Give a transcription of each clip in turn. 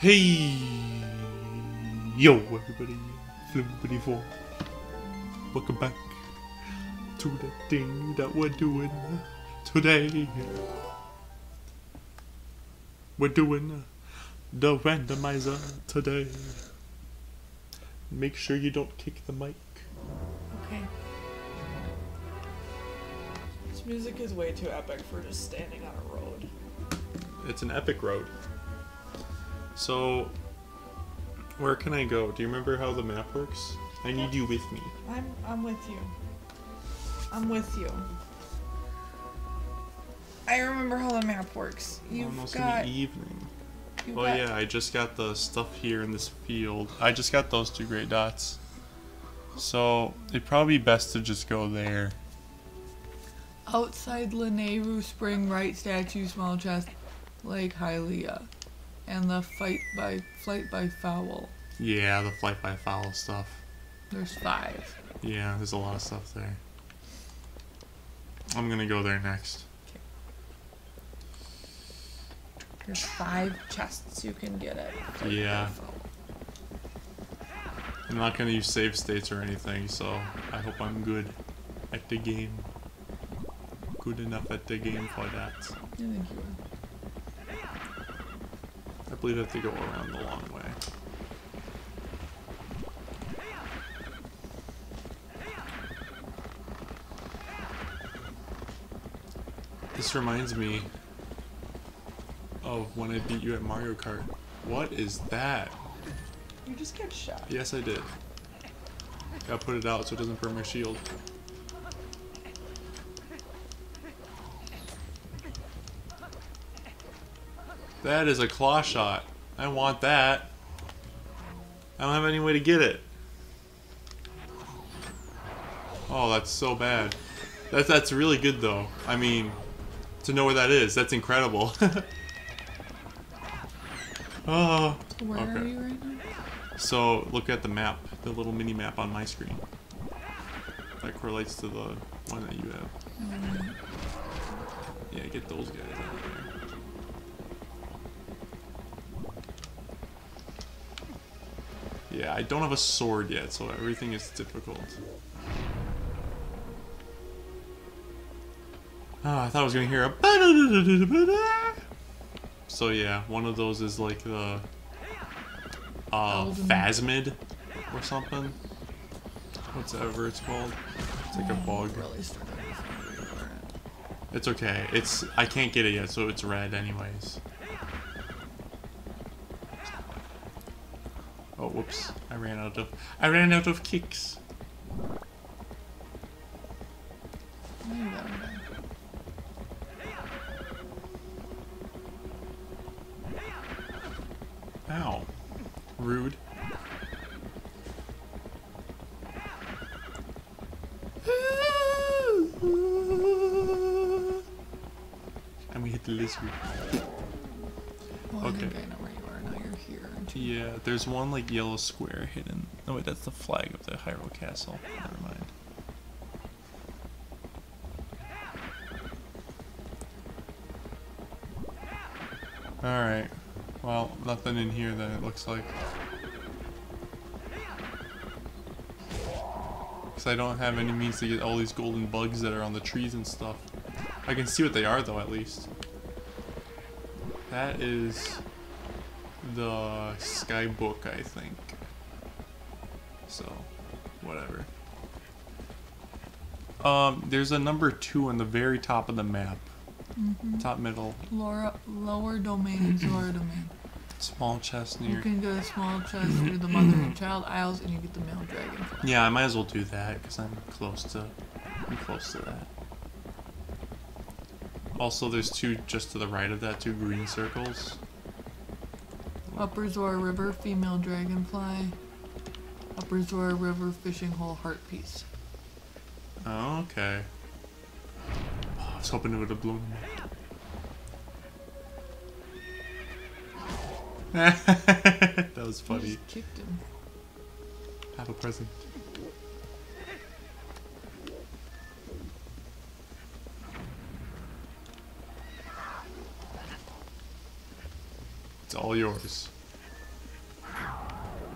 Hey, yo, everybody, Flippity Four. Welcome back to the thing that we're doing today. We're doing the randomizer today. Make sure you don't kick the mic. Okay. This music is way too epic for just standing on a road. It's an epic road. So, where can I go? Do you remember how the map works? I need you with me. I'm I'm with you. I'm with you. I remember how the map works. You've Almost got. in the evening. you've Oh got- yeah, I just got the stuff here in this field. I just got those two great dots. So it'd probably be best to just go there. Outside Lanayru Spring, right statue, small chest, Lake Hylia, and the fight by flight by fowl. Yeah, the flight by fowl stuff. There's five. Yeah, there's a lot of stuff there. I'm gonna go there next. There's five chests you can get it. Yeah. I'm not gonna use save states or anything, so I hope I'm good at the game. Good enough at the game for that. I think you would. I believe I have to go around the long way. This reminds me of when I beat you at Mario Kart. What is that? You just get shot. Yes, I did. Gotta put it out so it doesn't burn my shield. That is a claw shot. I want that. I don't have any way to get it. Oh, that's so bad. That's that's really good though. I mean, to know where that is, that's incredible. oh. So where are you right now? So look at the map, the little mini map on my screen. That correlates to the one that you have. Um, Yeah, get those guys out of there. Yeah, I don't have a sword yet, so everything is difficult. Ah, I thought I was gonna hear a. So yeah, one of those is like the uh, phasmid or something. Whatever it's called. It's like a bug. Really started with where you were at. It's okay. It's I can't get it yet, so it's red anyways. Whoops! I ran out of I ran out of kicks. There's one like yellow square hidden. Oh wait, that's the flag of the Hyrule Castle. Never mind. Alright. Well, nothing in here then it looks like. Because I don't have any means to get all these golden bugs that are on the trees and stuff. I can see what they are though at least. That is the sky book, I think. So, whatever. Um, there's a number two on the very top of the map. Mhm. Top middle, Lower, lower domain, lower domain. small chest near. You can get a small chest through the mother and child isles, and you get the male dragon. Yeah, I might as well do that because I'm close to. I'm close to that. Also, there's two just to the right of that, two green circles. Upper Zora River, female dragonfly. Upper Zora River, fishing hole, heart piece. Oh, okay. Oh, I was hoping it would have blown that was funny. just kicked him. Have a present. It's all yours.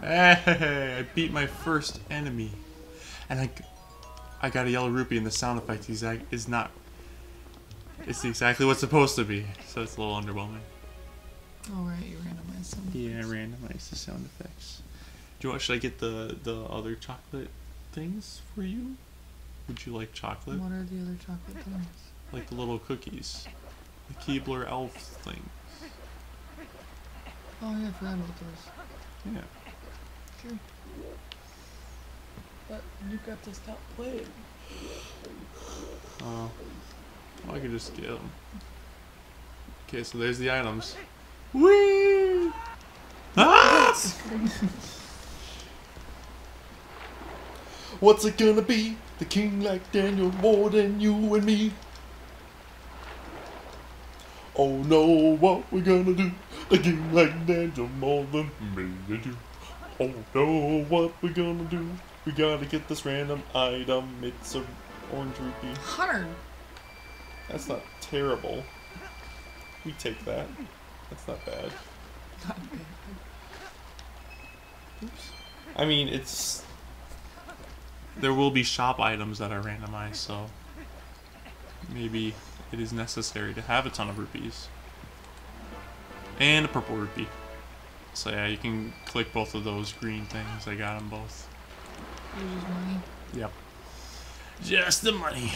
Hey, I beat my first enemy. And I, I got a yellow rupee and the sound effect exact is not. It's exactly what's supposed to be. So it's a little underwhelming. All right, you randomized some. Yeah, randomize the sound effects. Do you want? Should I get the the other chocolate things for you? Would you like chocolate? What are the other chocolate things? Like the little cookies, the Keebler elf thing. Oh yeah, I forgot about those. Yeah. Sure. But you got this top plate. Oh, well, I could just get them. Okay, so there's the items. Whee! Ah! What's it gonna be? The king like Daniel more than you and me. Oh no, what we gonna do? The king like Daniel more than me and you. Oh no, what we gonna do? We gotta get this random item. It's a orange rupee. Hundred. That's not terrible. We take that. That's not bad. Not bad. I mean, it's There will be shop items that are randomized, so maybe it is necessary to have a ton of rupees. And a purple rupee. So yeah, you can click both of those green things. I got them both. Yep. Just the money.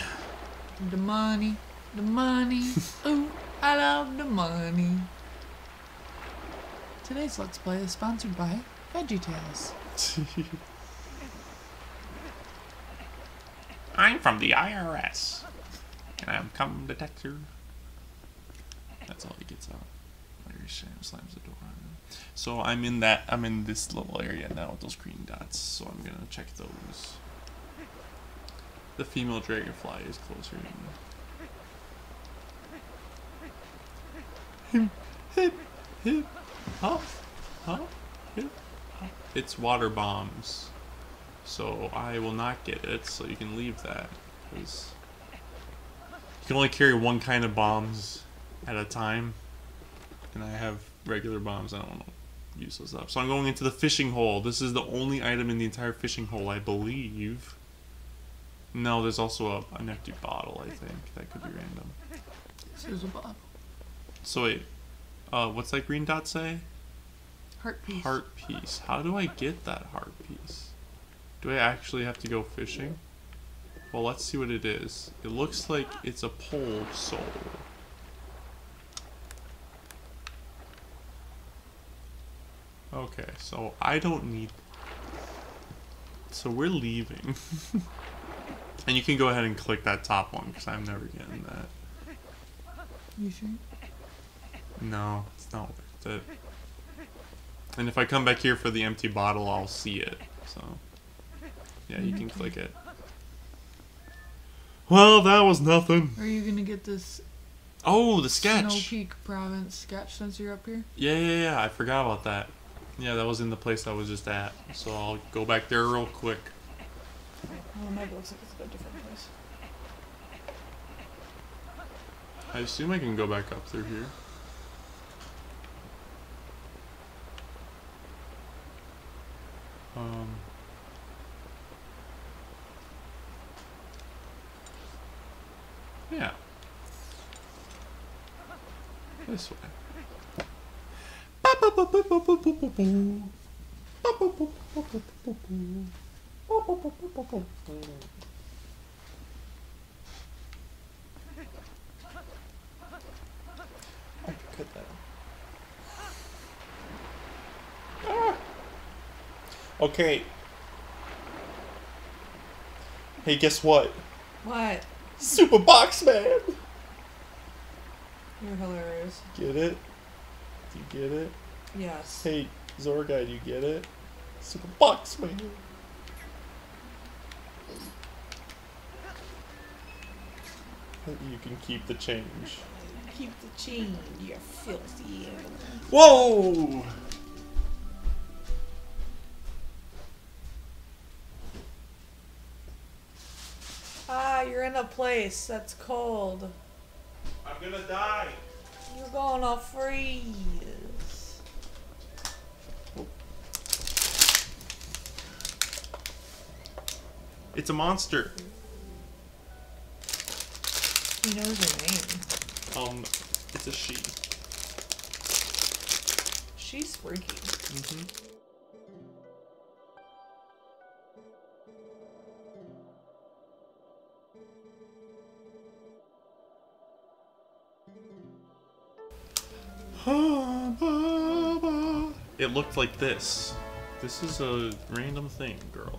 The money. The money. Ooh, I love the money. Today's Let's Play is sponsored by VeggieTales. I'm from the IRS. And I'm come detector. That's all he gets out. Larry Sham slams the door on him. So I'm in that I'm in this little area now with those green dots, so I'm gonna check those. The female dragonfly is closer to me. Hip, hip, hip. It's water bombs. So I will not get it, so you can leave that. You can only carry one kind of bombs at a time. And I have regular bombs, I don't want to use those up. So I'm going into the fishing hole. This is the only item in the entire fishing hole, I believe. No, there's also a, an empty bottle, I think. That could be random. Here's a bottle. So wait, uh, what's that green dot say? Heart piece. Heart piece. How do I get that heart piece? Do I actually have to go fishing? Well, let's see what it is. It looks like it's a Poe soul. Okay, so I don't need. So we're leaving. and you can go ahead and click that top one because I'm never getting that. You sure? No, it's not worth it. And if I come back here for the empty bottle, I'll see it. So, yeah, you can click it. Well, that was nothing. Are you gonna get this Oh, the Snow sketch. Peak Province sketch since you're up here? Yeah, yeah, yeah. I forgot about that. Yeah, that was in the place I was just at. So I'll go back there real quick. Oh, maybe it looks like it's a different place. I assume I can go back up through here. Um. Yeah. This way. Ah! Okay. Hey, guess what? What? Super Box Man. You're hilarious. Get it? Do you get it? Yes. Hey, Zorga, do you get it? Super Box Man. You can keep the change. Keep the change, you filthy animal. Whoa! Ah, you're in a place that's cold. I'm gonna die. You're gonna freeze. It's a monster. He knows her name. Um, it's a she. She's freaky. Mm-hmm. It looked like this. This is a random thing, girl.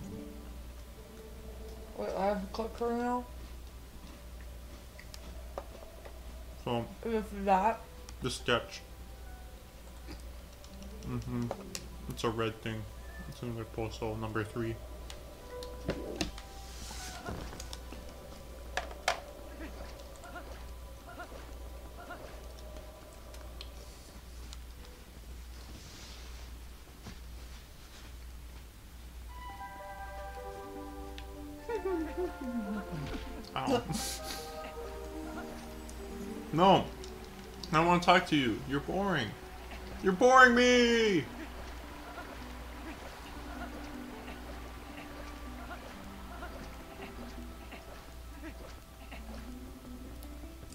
I have to click her now? So, If that. the sketch. Mm-hmm. It's a red thing. It's in their postal number three. To you. You're boring. You're boring me!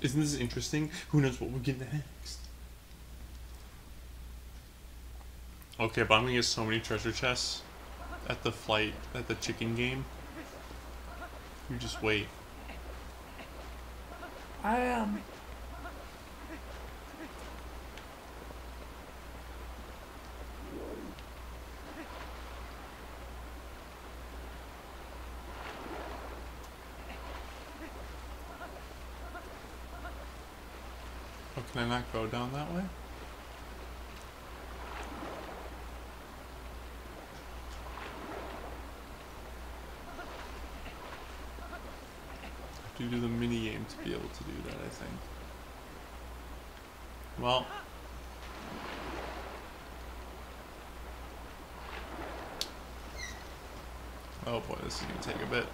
Isn't this interesting? Who knows what we'll get next? Okay, but I'm gonna get so many treasure chests at the flight, at the chicken game. You just wait. I am. Oh, can I not go down that way? have to do the mini game to be able to do that, I think. Well. Oh boy, this is gonna take a bit.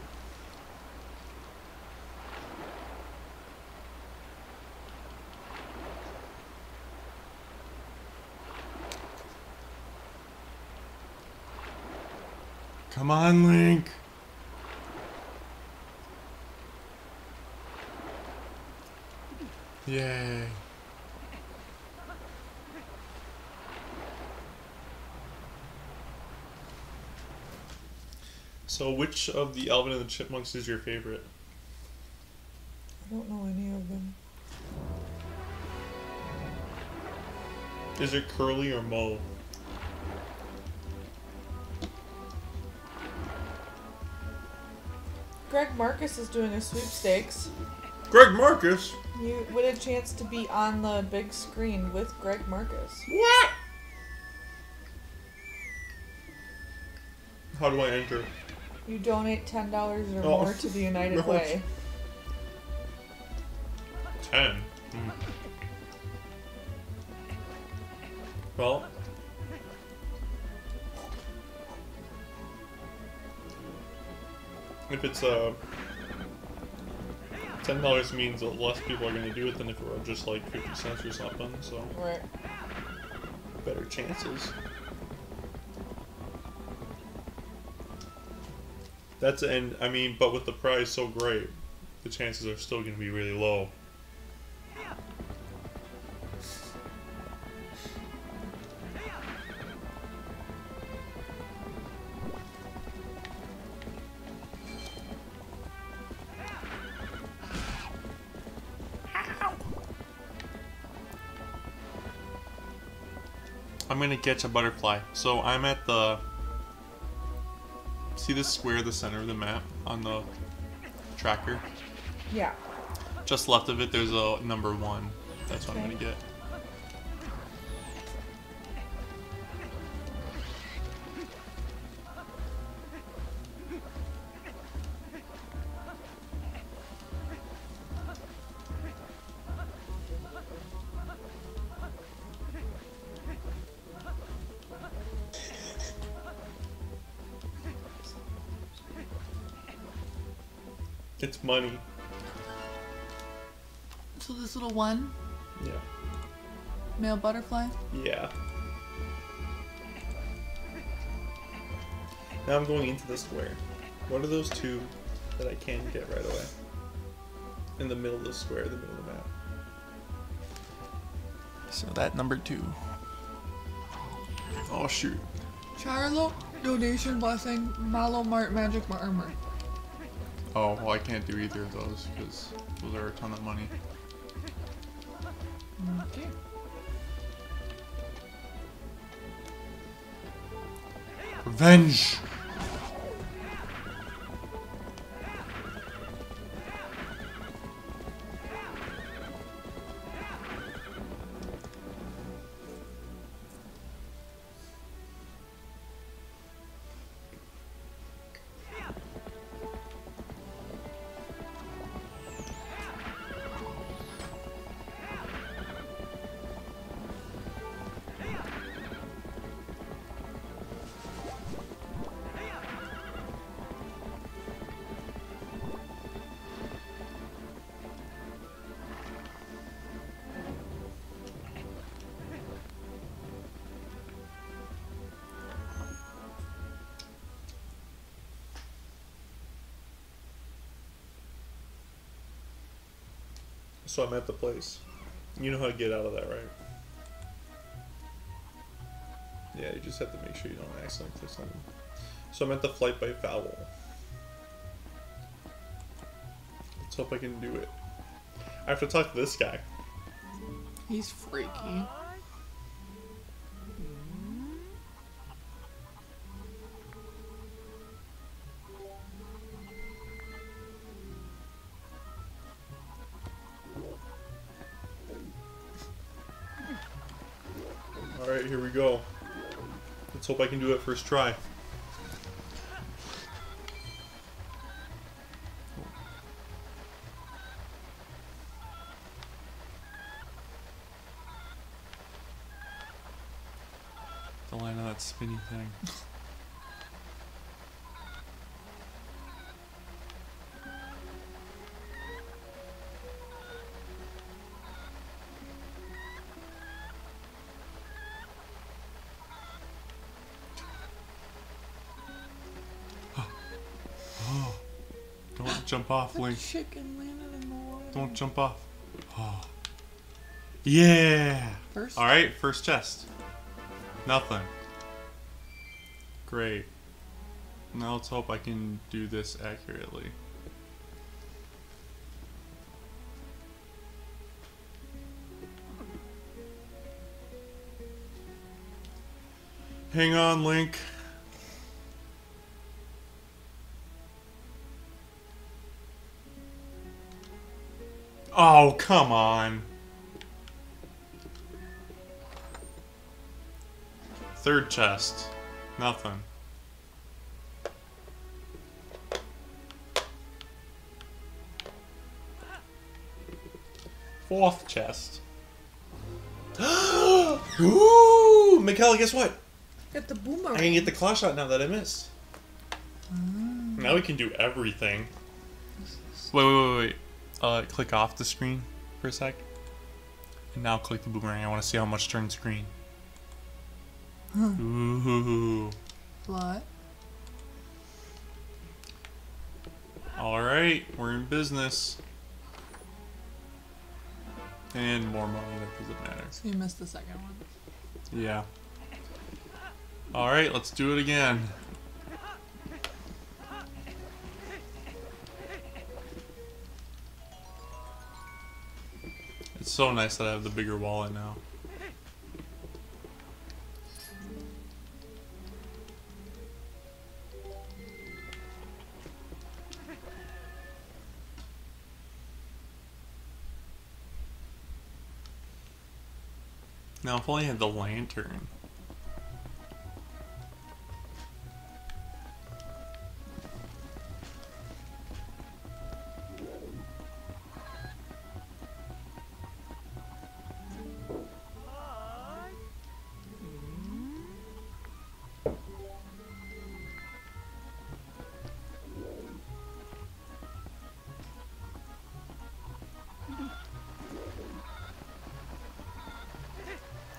Come on, Link. Yay. So, which of the Alvin and the Chipmunks is your favorite? I don't know any of them. Is it Curly or Mo? Marcus is doing a sweepstakes. Greg Marcus? You win a chance to be on the big screen with Greg Marcus. What? How do I enter? You donate ten dollars or Oh. more to the United No. Way. Dollars means that less people are gonna do it than if it were just like fifty cents or something. So Right. better chances. That's and I mean, but with the prize so great, the chances are still gonna be really low. Catch a butterfly. So I'm at the. See this square the center of the map on the tracker? Yeah. Just left of it, there's a number one. That's what I'm gonna get. Money. So this little one, Yeah. male butterfly. Yeah. Now I'm going into the square. What are those two that I can get right away. In the middle of the square, the middle of the map. So that number two. Oh shoot. Charlo, donation blessing, Malo Mart magic armor. Oh, well I can't do either of those because those are a ton of money. Okay. Revenge! So I'm at the place. You know how to get out of that, right? Yeah, you just have to make sure you don't accidentally click something. So I'm at the flight by fowl. Let's hope I can do it. I have to talk to this guy. He's freaky. Hope I can do it first try. Don't jump off, Link. chicken landed in the water. Don't jump off. Oh. Yeah. First, All right, first chest. Nothing. Great. Now let's hope I can do this accurately. Hang on, Link. Oh, come on. Third chest. Nothing. Fourth chest. Ooh! Mikhail, guess what? Get the I can get the claw shot now that I missed. Mm. Now we can do everything. Wait, wait, wait, wait. Uh, click off the screen for a sec. And now click the boomerang. I want to see how much turns green. Ooh. what? Alright, we're in business. And more money, that doesn't matter. So you missed the second one. Yeah. Alright, let's do it again. It's so nice that I have the bigger wallet now. Now, if only I had the lantern.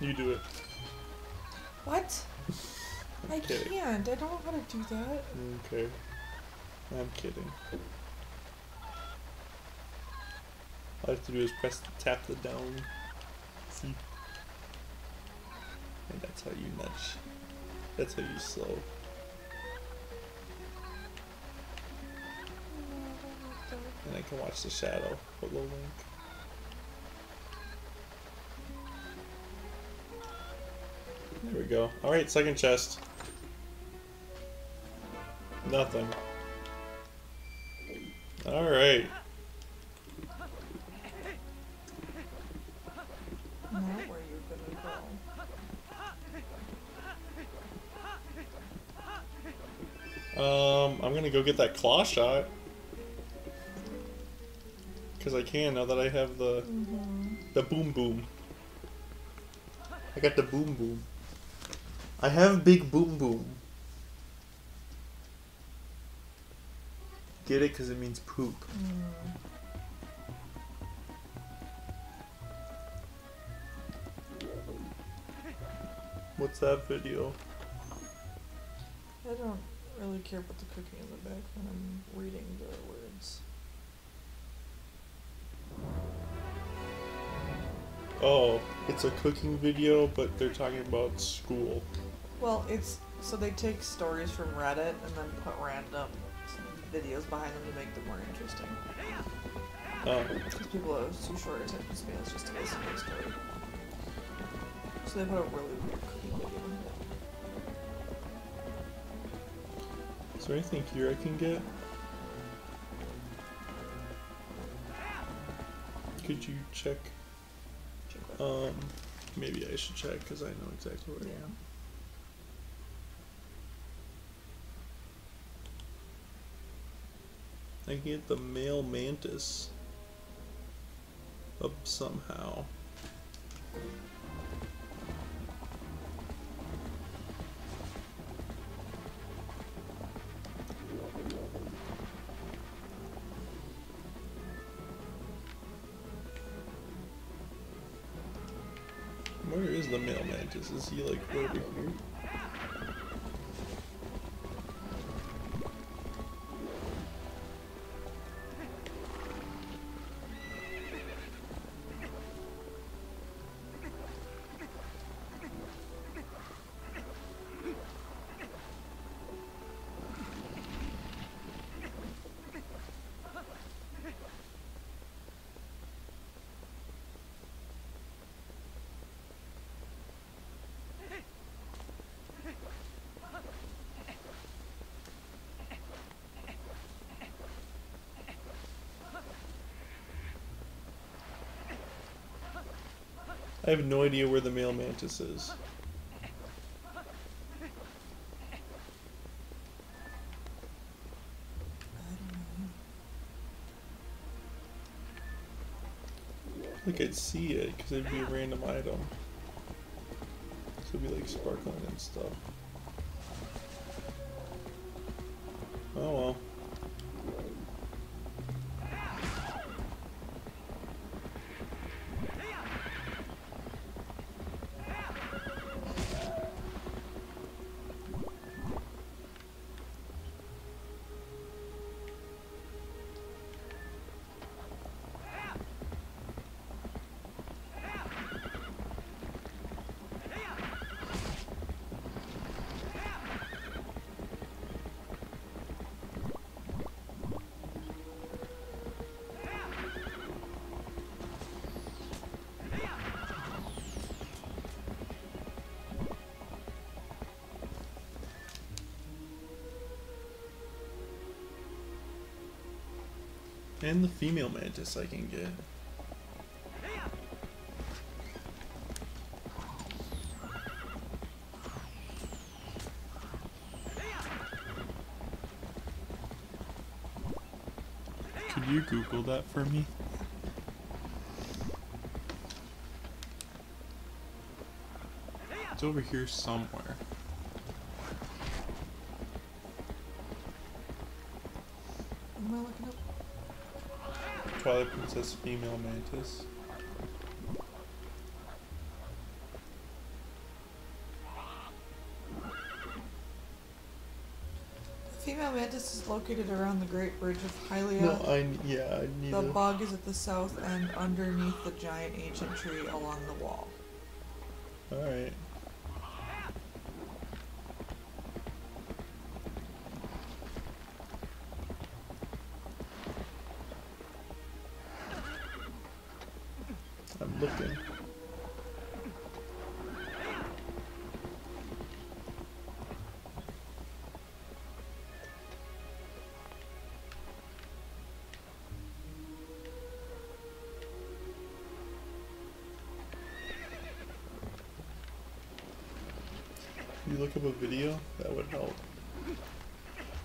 You do it. What? I kidding. can't. I don't know how to do that. Okay. I'm kidding. All I have to do is press tap the down. See? And that's how you nudge. That's how you slow. And I can watch the shadow. Hello, Link. There we go. Alright, second chest. Nothing. Alright. Not where you're gonna go. Um, I'm gonna go get that claw shot. Cause I can now that I have the the boom boom. I got the boom boom. I have big boom boom. Get it? Cause it means poop. What's that video? I don't really care about the cooking in the back when I'm reading the words. Oh, it's a cooking video, but they're talking about school. Well, it's so they take stories from Reddit and then put random videos behind them to make them more interesting. Oh, Because people have too short attention spans just to listen to a story. So they put a really weird cooking video in it. is there anything here I can get? Could you check? Um, maybe I should check because I know exactly where I am. I can get the male mantis up somehow. The mailman? Just Is he like over here? I have no idea where the male mantis is. Like I'd see it because it'd be a random item. So it'd be like sparkling and stuff. Oh well. And the female mantis I can get. Could you Google that for me? It's over here somewhere. What am I looking up? Princess female mantis. The female mantis is located around the Great Bridge of Hylia. No, I yeah, I need the to. bog is at the south end underneath the giant ancient tree along the wall. All right. I'm looking. You look up a video? That would help.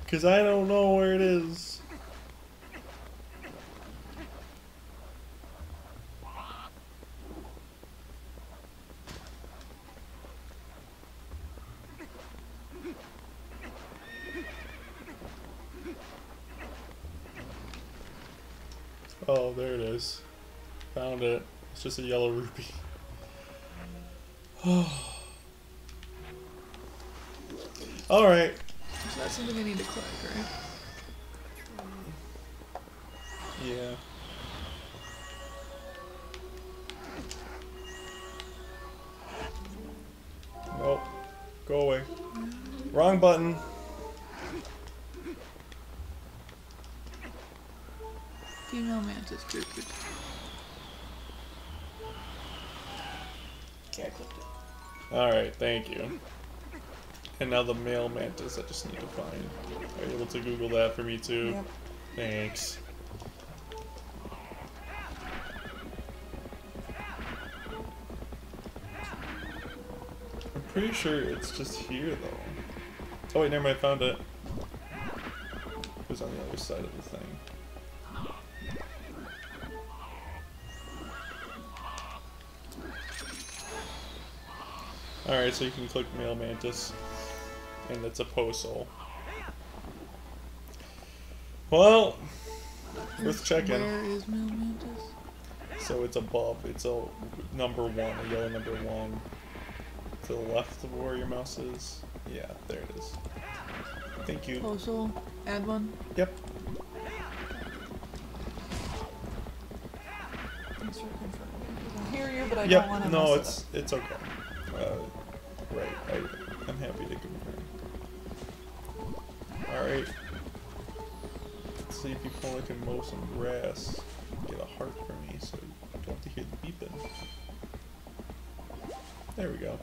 Because I don't know where it is. Oh, there it is. Found it. It's just a yellow rupee. Alright. That's something I need to collect, right? Thank you. And now the male mantis I just need to find. Are you able to Google that for me too? Yep. Thanks. I'm pretty sure it's just here though. Oh wait, never mind, I found it. It was on the other side of the thing. Alright, so you can click male mantis. And it's a Poe soul. Well, worth checking. Where is male mantis? So it's above. It's a number one, a yellow number one. To the left of where your mouse is. Yeah, there it is. Thank you. Poe soul. Add one. Yep. Thanks for confirming. I hear you, but I don't Yep. want to No, it's it's okay. Uh, right. I, I'm happy to confirm. All right. Let's see if you only can mow some grass. Get a heart for me, so you don't have to hear the beeping. There we go.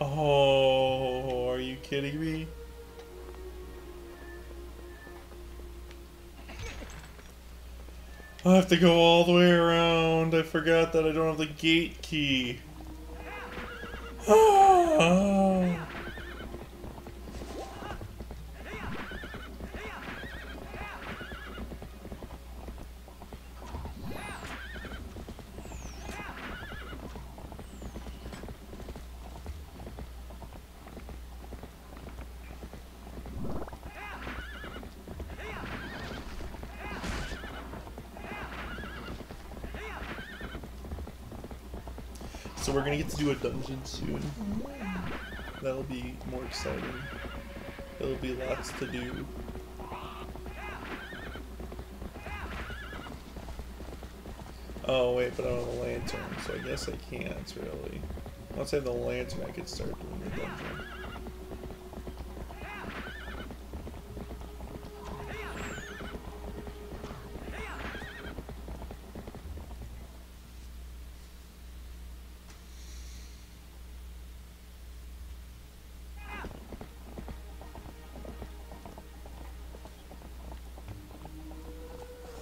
Oh, are you kidding me? I have to go all the way around. I forgot that I don't have the gate key. Ah. Gonna get to do a dungeon soon. That'll be more exciting. There'll be lots to do. Oh wait, but I don't have a lantern, so I guess I can't really. Once I have the lantern, I could start doing the dungeon.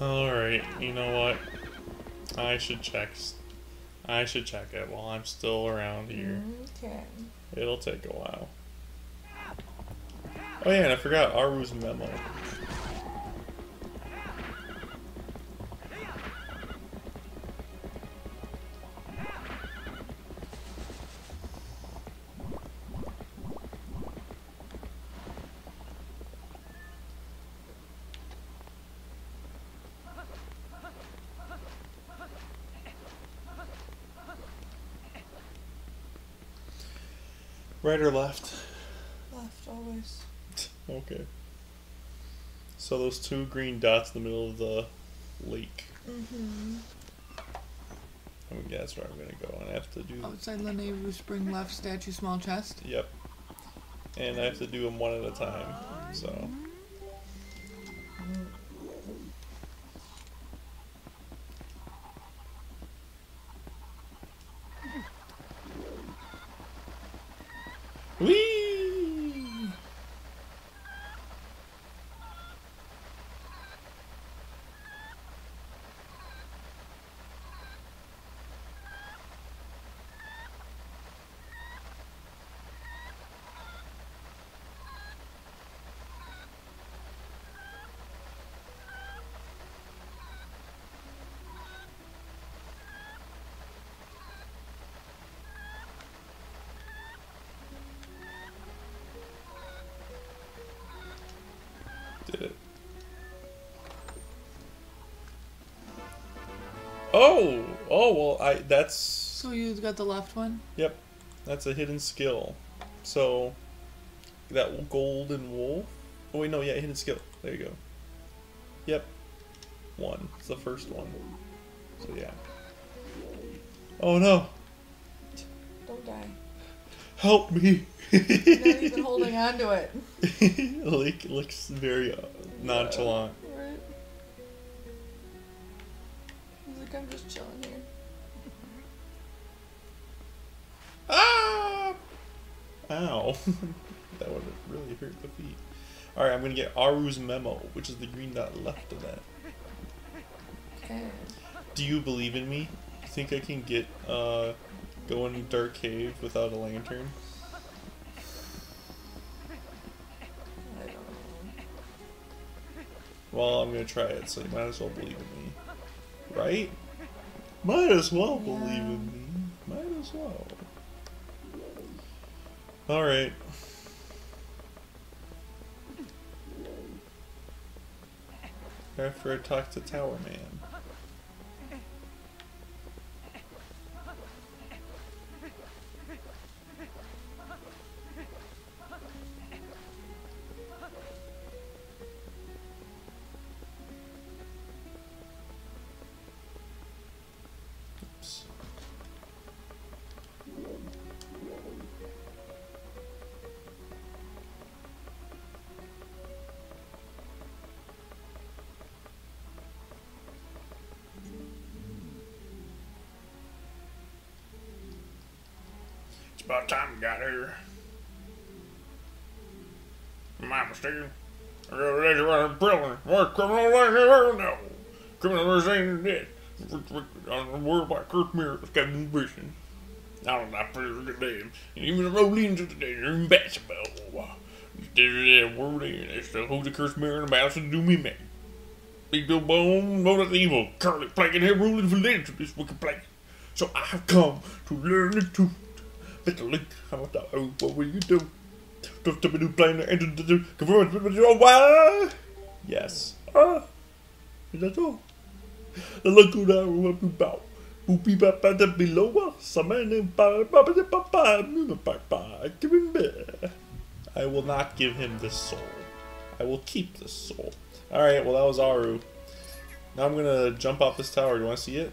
Alright, you know what? I should check. I should check it while I'm still around here. Okay. It'll take a while. Oh yeah, and I forgot Auru's memo. Or left? Left always. Okay. So those two green dots in the middle of the lake. Mm-hmm. I mean, yeah, that's where I'm gonna go, and I have to do. Outside Lanayru Spring left statue small chest. Yep. And I have to do them one at a time. So. Oh! Oh, well, I. That's. So you got the left one. Yep, that's a hidden skill. So that golden wolf. Oh wait, no, yeah, hidden skill. There you go. Yep, one. It's the first one. So yeah. Oh no! Don't die. Help me! You're not even holding on to it. Lake looks very uh, nonchalant. I'm just chilling here. Ah! Ow! that would have really hurt the feet. All right, I'm gonna get Auru's memo, which is the green dot left of that. Okay. Do you believe in me? You think I can get uh go in dark cave without a lantern? I don't know. Well, I'm gonna try it, so you might as well believe in me. Right? Might as well believe in me. Might as well. Alright. After I talk to Tower Man. About time we got here. My mistake. I got a lazy running prison. What criminal like here? No. Criminal ain't dead. I'm worried about Kurt Mirrors getting vision. I don't know for the damn. And even the Rollins of the day are in basketball. There's that word in it's the who's the curse mirror and about to do me man. Big Bill Bone, know that evil, curly plague and head ruling validity to this wicked plague. So I have come to learn the truth. Mr. Link, about that? What will you do? Just to be to do converge with your why? Yes. Ah, is that all? The look who that will be about. Boopy papa the below us. Some man named Papa Papa Papa Papa. Give him. I will not give him this soul. I will keep this soul. Alright, well that was Auru. Now I'm gonna jump off this tower. Do you wanna see it?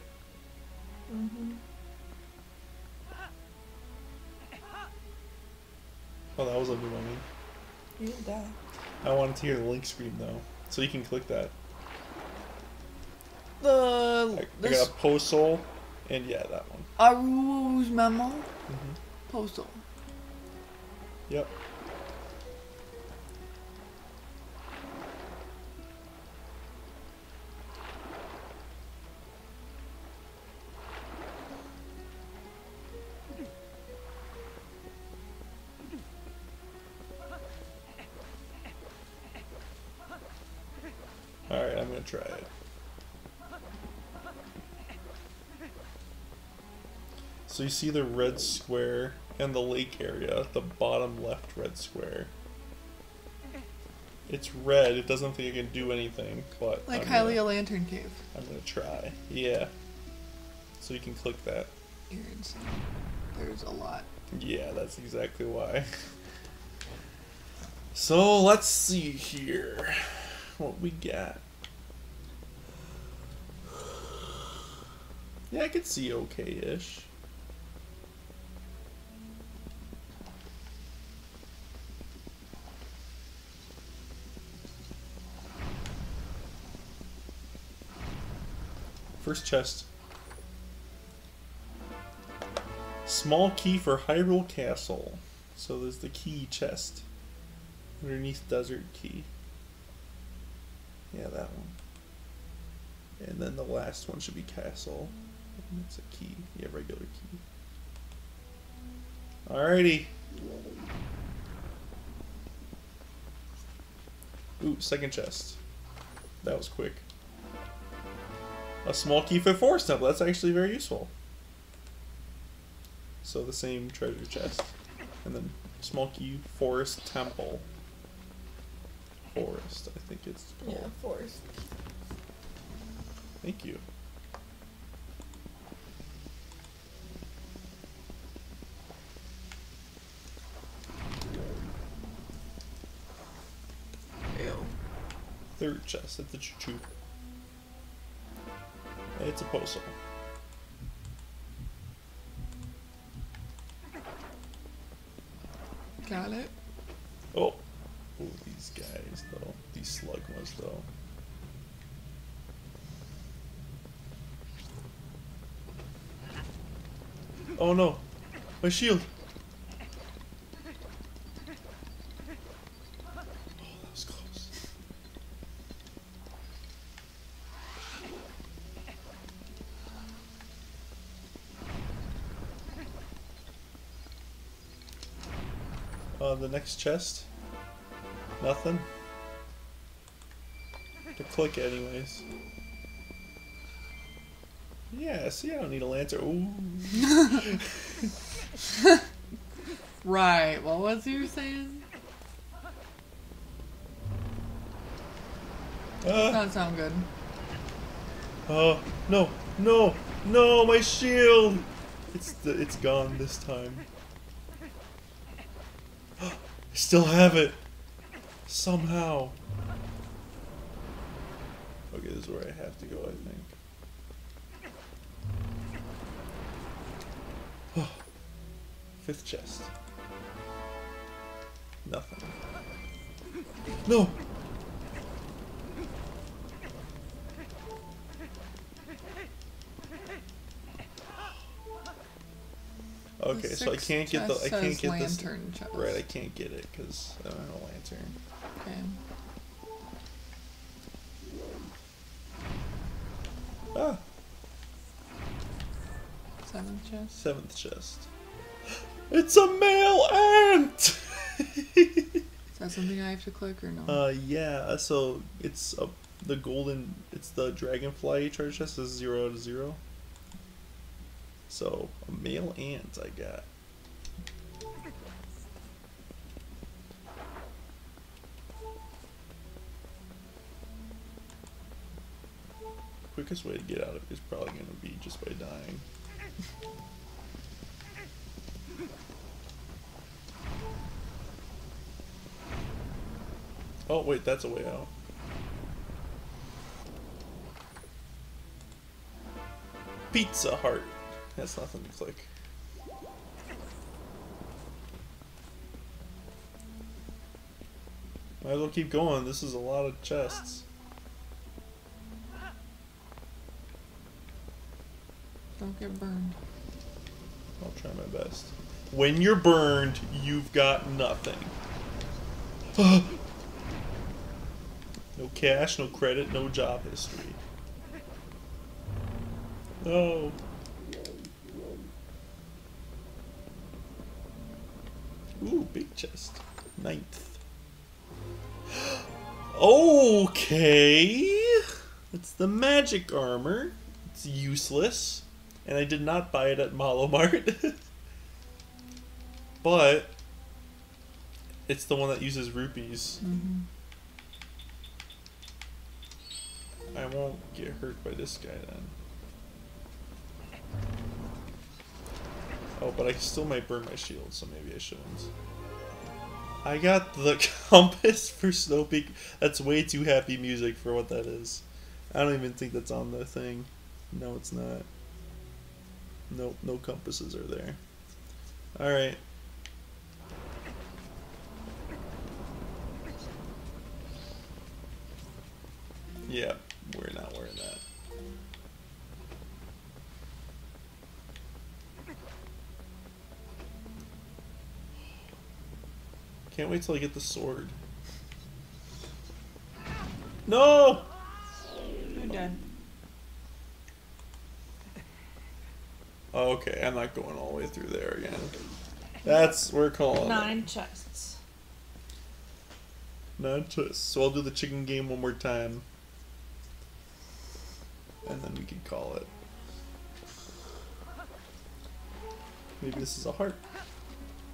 Mm-hmm. Oh, that was one. You didn't die. I wanted to hear the link scream though. So you can click that. I, The I this got a Poe soul, and yeah, that one. Auru's memo. Mhm. Poe soul. Yep. Try it. So you see the red square and the lake area, the bottom left red square. It's red, it doesn't think it can do anything, but Lake Hylia Lantern Cave. I'm gonna try. Yeah. So you can click that. You're insane. there's a lot. Yeah, that's exactly why. So let's see here what we got. Yeah, I could see okay-ish. First chest. Small key for Hyrule Castle. So there's the key chest. Underneath Desert Key. Yeah, that one. And then the last one should be Castle. It's a key. Yeah, regular key. Alrighty. Ooh, second chest. That was quick. A small key for Forest Temple. That's actually very useful. So the same treasure chest. And then small key Forest Temple. Forest, I think it's called. Yeah, forest. Thank you. Third chest at the choo-choo. It's a Poe soul. Got it. Oh. Oh, these guys though. These slugmas though. Oh no. My shield. Oh, that was close. The next chest. Nothing. To click anyways. Yeah, see, I don't need a lantern. Ooh. Right. What was you saying? Uh, Doesn't sound good. uh, no, no, no, my shield! It's the, it's gone this time. I still have it. Somehow. Okay, this is where I have to go, I think. Fifth chest. Nothing. No! Okay, so I can't get the I can't get this lantern chest. right. I can't get it because I don't have a lantern. Okay. Ah, Seventh chest. seventh chest. It's a male ant. Is that something I have to click or no? uh, yeah. So it's a, the golden. It's the dragonfly treasure chest is zero out of zero. So a male ant I got. Quickest way to get out of it is probably going to be just by dying. Oh wait, that's a way out. Piece of Heart. That's nothing to click. Might as well keep going. This is a lot of chests. Don't get burned. I'll try my best. When you're burned, you've got nothing. no cash, no credit, no job history. No. Ooh, big chest. Ninth. okay. It's the magic armor. It's useless. And I did not buy it at Malo Mart. but it's the one that uses rupees. Mm-hmm. I won't get hurt by this guy then. Oh, but I still might burn my shield, so maybe I shouldn't. I got the compass for Snow Peak. That's way too happy music for what that is. I don't even think that's on the thing. No, it's not. Nope, no compasses are there. Alright. Yeah, we're not Can't wait till I get the sword. No! You're dead. Oh, okay, I'm not going all the way through there again. That's we're calling it. Nine chests. Nine chests. So I'll do the chicken game one more time. And then we can call it. Maybe this is a heart.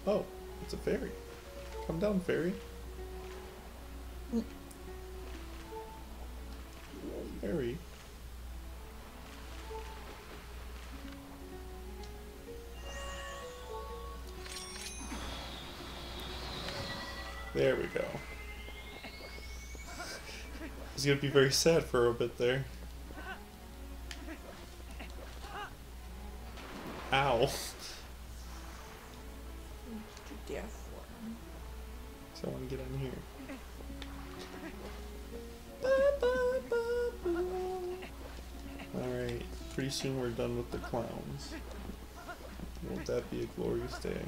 Oh, it's a fairy. Come down, fairy. Fairy. There we go. He's gonna be very sad for a bit there. Ow. Done with the clowns. Won't that be a glorious day?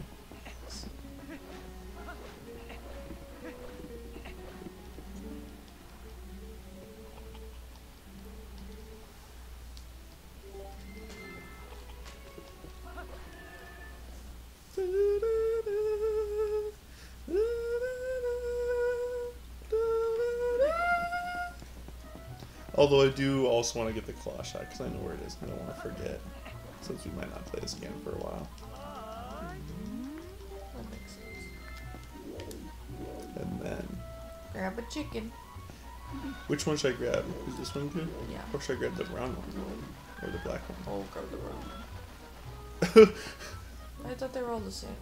Although I do also want to get the claw shot because I know where it is. and I don't want to forget since we might not play this again for a while. That makes sense. And then, Grab a chicken. which one should I grab? Is this one good? Yeah. Or should I grab the brown one or the black one? Oh, grab the brown. one. I thought they were all the same.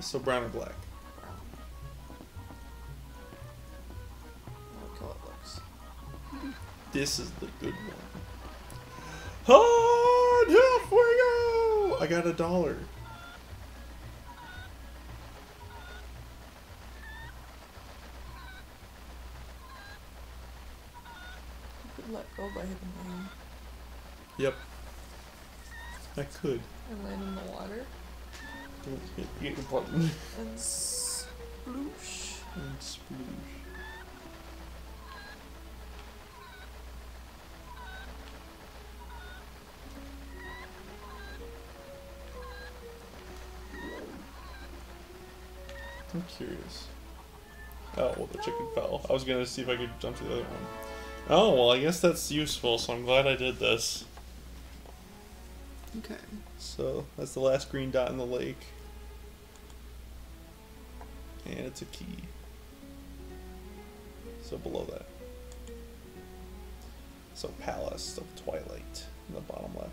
so brown or black? This is the good one. Ah, On halfway go! I got a dollar. You could let go oh, by hitting the hand Yep. I could. and land in the water. Hit, hit the button. And sploosh. and sploosh. Curious. Oh, well, the chicken fell. I was gonna see if I could jump to the other one. Oh, well, I guess that's useful, so I'm glad I did this. Okay. So, that's the last green dot in the lake. And it's a key. So, below that. So, Palace of Twilight in the bottom left.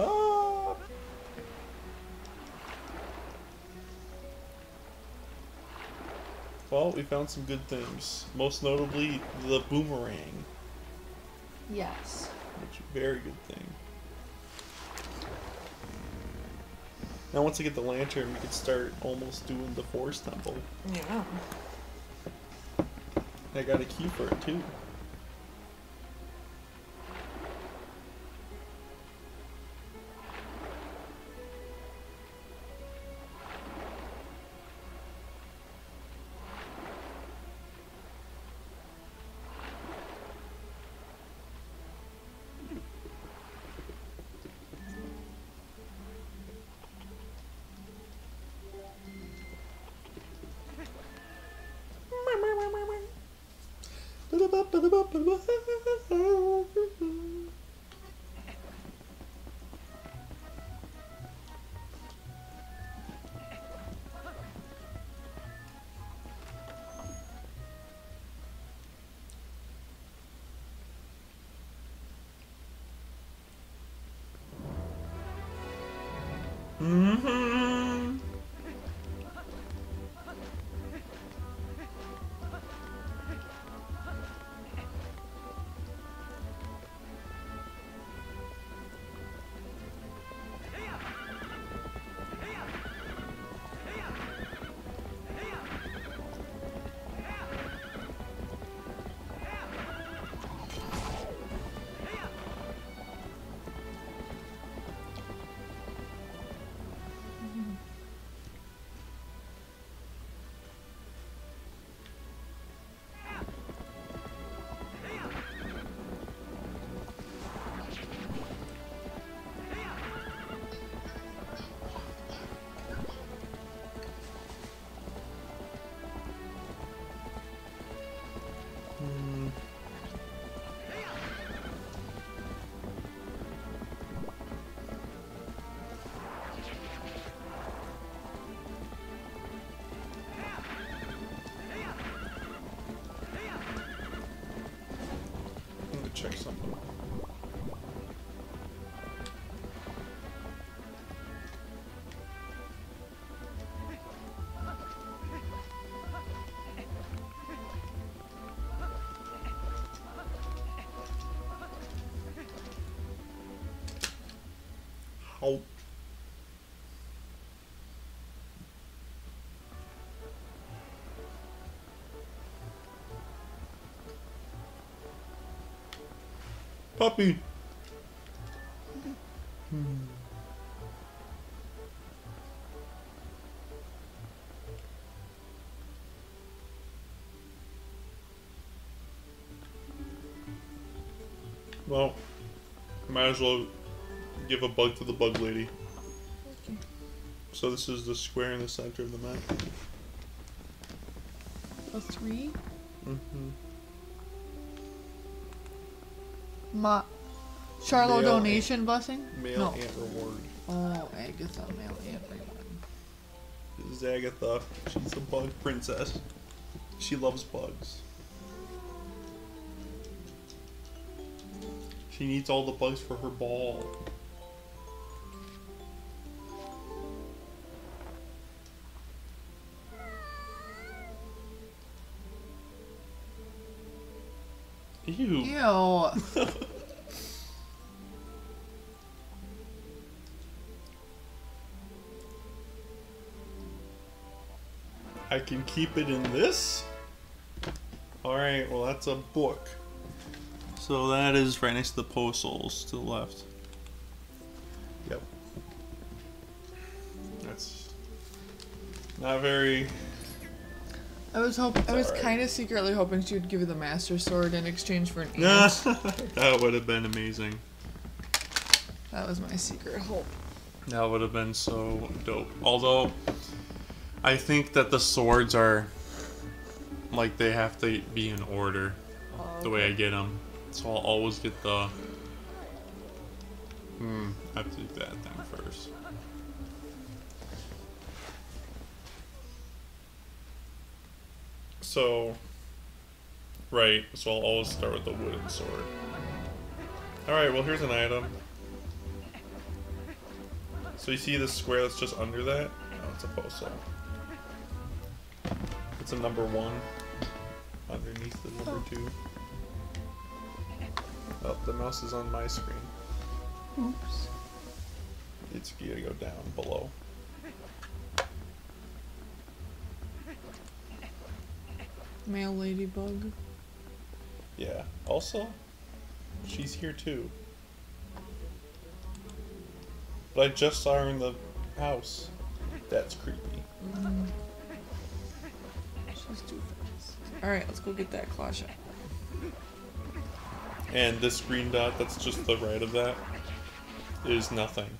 Ah! Well, we found some good things. Most notably, the boomerang. Yes. Which is a very good thing. Now once I get the lantern, we can start almost doing the Forest Temple. Yeah. I got a key for it too. Mm-hmm. Puppy. Well, might as well give a bug to the bug lady. Okay. So this is the square in the center of the map. A three? Mm-hmm. Ma. Charlo Male donation blessing? Male No. ant reward. Oh, Agatha, male ant reward. This is Agatha. She's a bug princess. She loves bugs. She needs all the bugs for her ball. Ew. Ew. I can keep it in this? Alright, well that's a book. So that is right next to the Poe souls to the left. Yep. That's not very I was hope I was alright. kind of secretly hoping she would give you the master sword in exchange for an ant. that would have been amazing. That was my secret hope. That would have been so dope. Although I think that the swords are like they have to be in order the way I get them. So I'll always get the. Hmm. I have to do that thing first. So. Right. So I'll always start with the wooden sword. All right. Well, here's an item. So you see the square that's just under that? Oh, it's a Poe soul. It's a number one underneath the number oh. two. Oh, the mouse is on my screen. Oops. It's you gotta go down below. Male ladybug. Yeah. Also, she's here too. But I just saw her in the house. That's creepy. Alright, let's go get that claw shot. And this green dot that's just the right of that is nothing.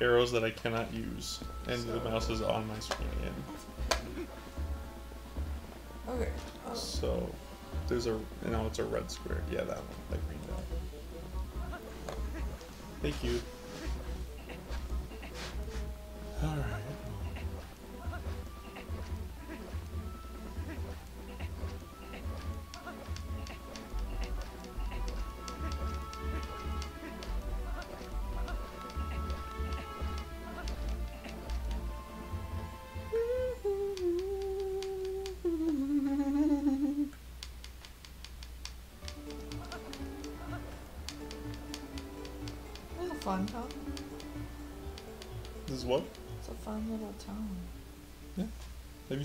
Arrows that I cannot use. And the mouse is on my screen. Okay. Uh, So there's a now it's a red square. Yeah, that one, that green dot. Thank you.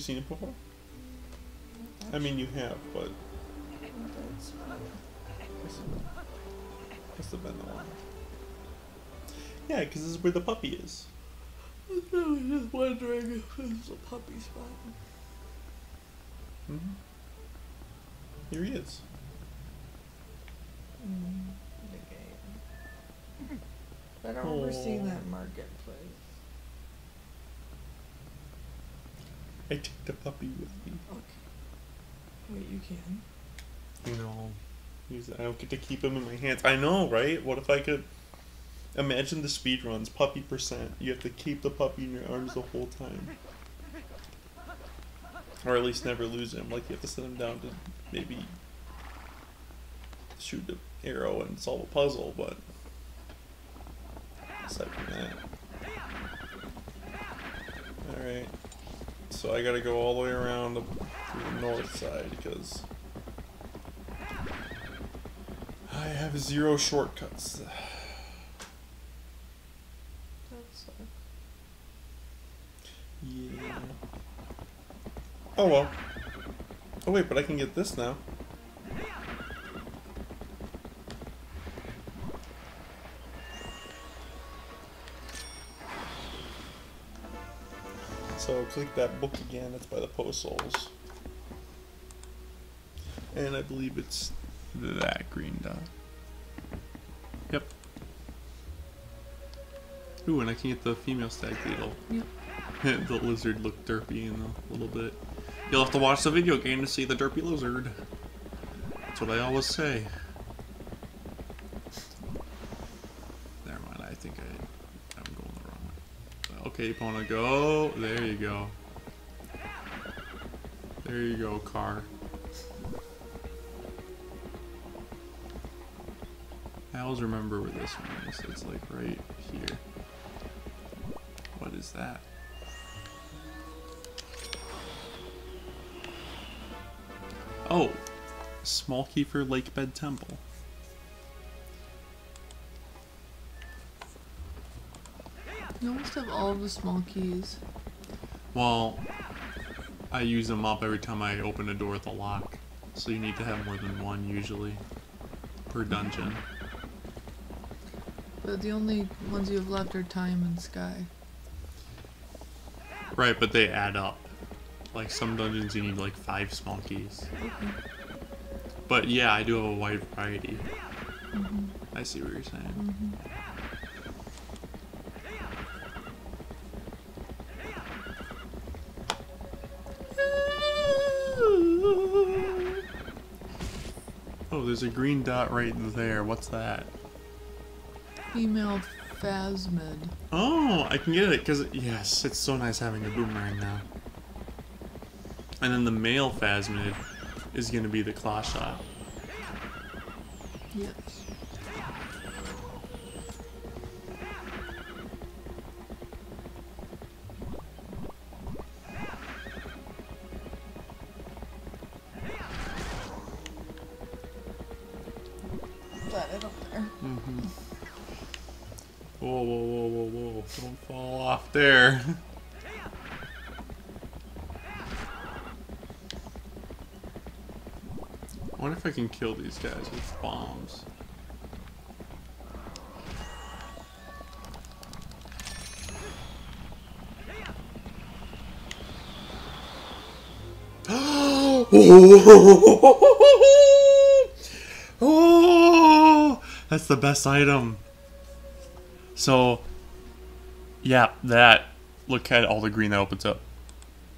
Seen it before? I mean, you have, but It's fun. this must have been the one. Yeah, because this is where the puppy is. I was just wondering if it's a puppy spot. hmm Here he is. Mm, the game. I don't remember seeing that marketplace. I take the puppy with me. Okay. Wait, you can. You know, he's, I don't get to keep him in my hands. I know, right? What if I could imagine the speed runs, puppy percent? You have to keep the puppy in your arms the whole time, or at least never lose him. Like you have to set him down to maybe shoot the arrow and solve a puzzle, but aside from that, all right. So I gotta go all the way around to the north side because. I have zero shortcuts. That's Yeah. Oh well. Oh wait, but I can get this now. Click that book again, it's by the Poe souls. And I believe it's that green dot. Yep. Ooh, and I can get the female stag beetle. Yep. the lizard looked derpy in a little bit. You'll have to watch the video game to see the derpy lizard. That's what I always say. Never mind, I think I, I'm going the wrong way. Okay, Pona, go. There you go. There you go, car. I always remember where this one is. It's like right here. What is that? Oh, Small Key for Lakebed Temple. You almost have all the small keys. Well, I use them up every time I open a door with a lock. So you need to have more than one usually per dungeon. But the only ones you have left are time and sky. Right, but they add up. Like some dungeons you need like five small keys. Okay. But yeah, I do have a wide variety. Mm-hmm. I see what you're saying. Oh, there's a green dot right there. What's that? Female phasmid. Oh, I can get it because yes, it's so nice having a boomerang now. And then the male phasmid is gonna be the claw shot. Yes. Can kill these guys with bombs. oh, that's the best item. So, yeah, that. Look at all the green that opens up.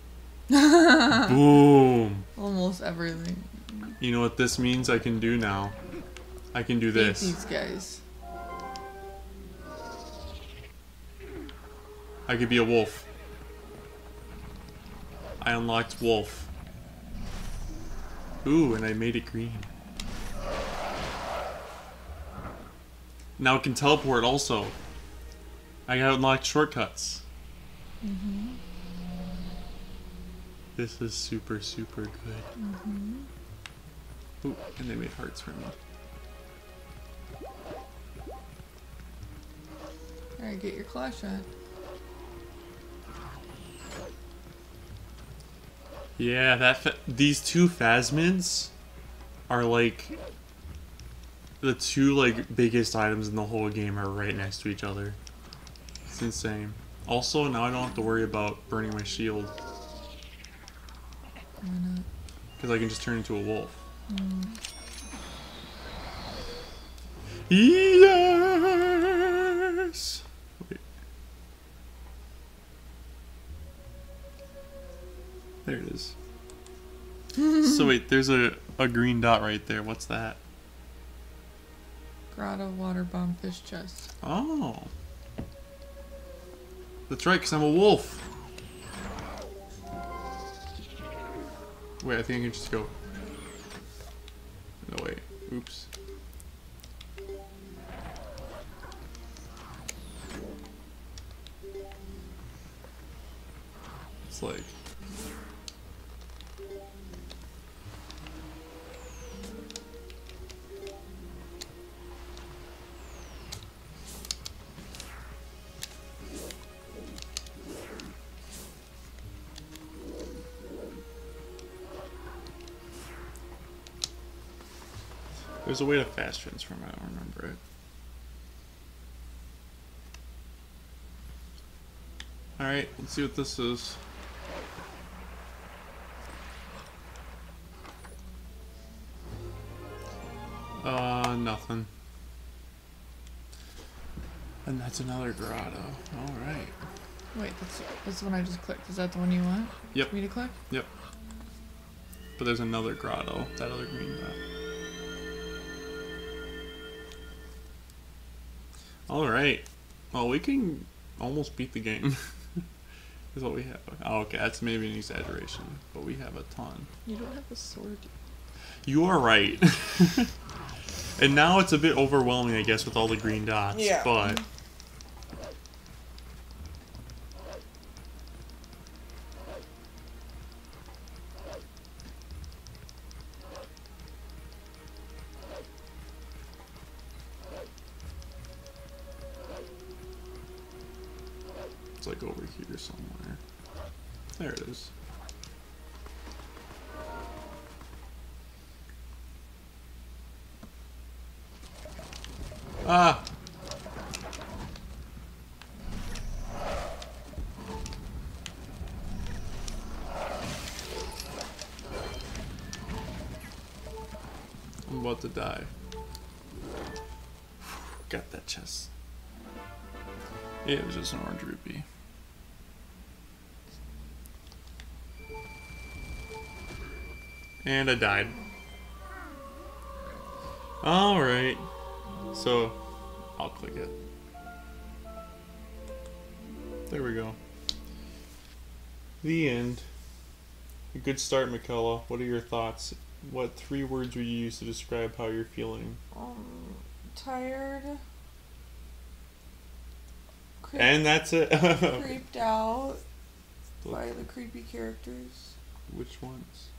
Boom. Almost everything. You know what this means I can do now? I can do this. these guys. I could be a wolf. I unlocked wolf. Ooh, and I made it green. Now it can teleport also. I got unlocked shortcuts. Mhm. This is super, super good. Ooh, and they made hearts for me. Alright, get your claw shot. Yeah, that fa- these two phasmids are like the two like biggest items in the whole game are right next to each other. It's insane. Also, now I don't have to worry about burning my shield Why not? because I can just turn into a wolf. Yes. Wait. There it is. so wait, there's a a green dot right there. What's that? Grotto water bomb fish chest. Oh. That's right, because I'm a wolf. Wait, I think I can just go. No, wait. Oops. It's like. There's a way to fast transform, I don't remember it. Alright, let's see what this is. Uh, nothing. And that's another grotto. Alright. Wait, that's, that's the one I just clicked. Is that the one you want Yep. me to click? Yep. But there's another grotto, that other green dot. Alright. Well, we can almost beat the game. is what we have. Oh, okay, that's maybe an exaggeration, but we have a ton. You don't have a sword. You are right. and now it's a bit overwhelming, I guess, with all the green dots. Yeah. But about to die. Got that chest. It was just an orange rupee. And I died. Alright. So, I'll click it. There we go. The end. A good start, McCullough. What are your thoughts? What three words would you use to describe how you're feeling? Um, tired. Creep, And that's it. creeped out by the creepy characters. Which ones?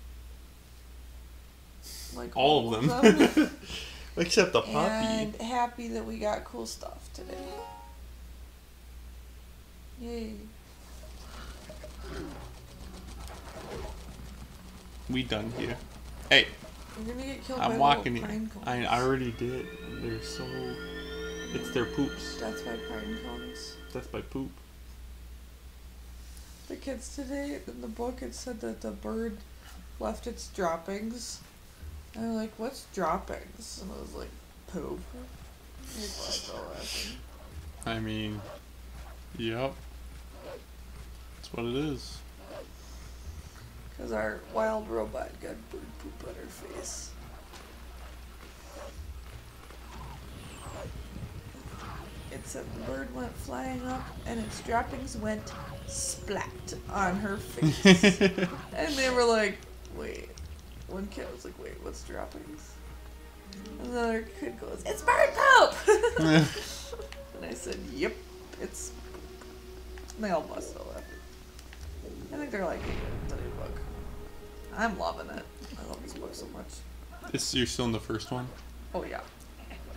Like All of them. Except the puppy. and happy that we got cool stuff today. Yay. We done here. Hey, You're gonna get killed I'm by walking here. I, I already did. They're so. It's their poops. That's by pine cones. That's by poop. The kids today in the book it said that the bird left its droppings. And they're like, what's droppings? And I was like, poop. They bust all. I mean, yep. That's what it is. Because our wild robot got bird poop on her face. It said the bird went flying up and its droppings went splat on her face. and they were like, wait. One kid was like, wait, what's droppings? And the other kid goes, it's bird poop! and I said, yep, it's. And they all bust out laughing. I think they're like the new book. I'm loving it. I love this book so much. It's, you're still in the first one? Oh yeah.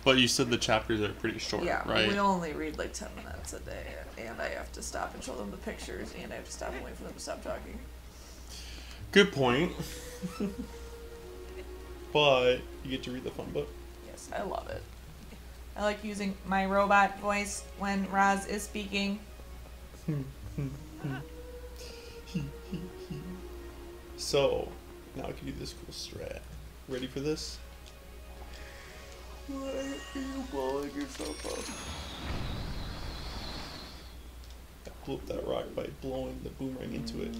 But you said the chapters are pretty short, Yeah, right? we only read like 10 minutes a day, and I have to stop and show them the pictures, and I have to stop and wait for them to stop talking. Good point. But you get to read the fun book. Yes, I love it. I like using my robot voice when Roz is speaking. So now I can do this cool strat. Ready for this? Why are you blowing yourself up? I blew up that rock by blowing the boomerang into it.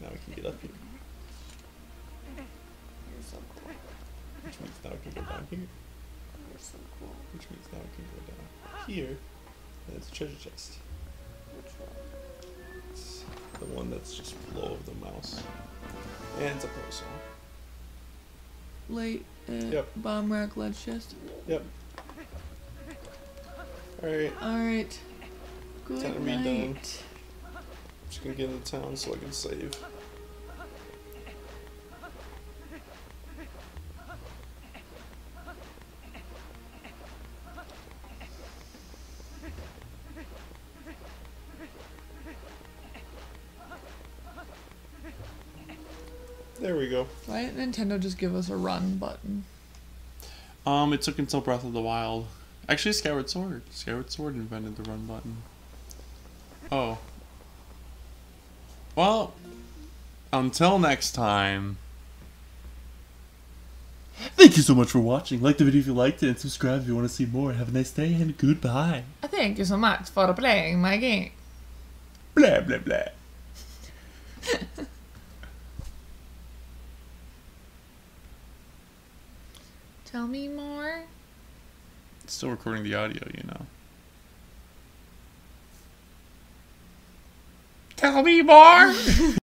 Now we can get up here, You're so cool. which means now we can go down here, You're so cool. which means now we can go down here, it's a treasure chest. Which one? It's the one that's just below of the mouse. And it's a parasol. Late at Yep. Bomb Rock Ledge Chest. Yep. Alright, Alright. Good Time to be done. night. just gonna get into town so I can save. Go. Why didn't Nintendo just give us a run button? Um, it took until Breath of the Wild. Actually, Skyward Sword. Skyward Sword invented the run button. Oh. Well, until next time. Thank you so much for watching. Like the video if you liked it and subscribe if you want to see more. Have a nice day and goodbye. Thank you so much for playing my game. Blah blah blah. Tell me more. Still recording the audio, you know. Tell me more.